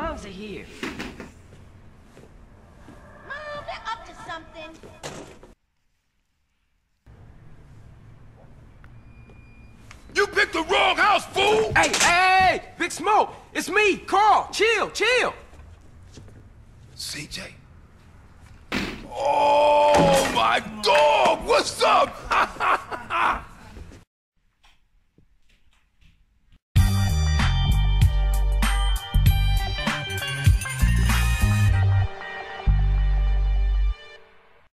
Gloves are here. Mom, they're up to something. You picked the wrong house, fool! Hey, hey, Big Smoke! It's me, Carl! Chill, chill! CJ? Oh, my dog! What's up?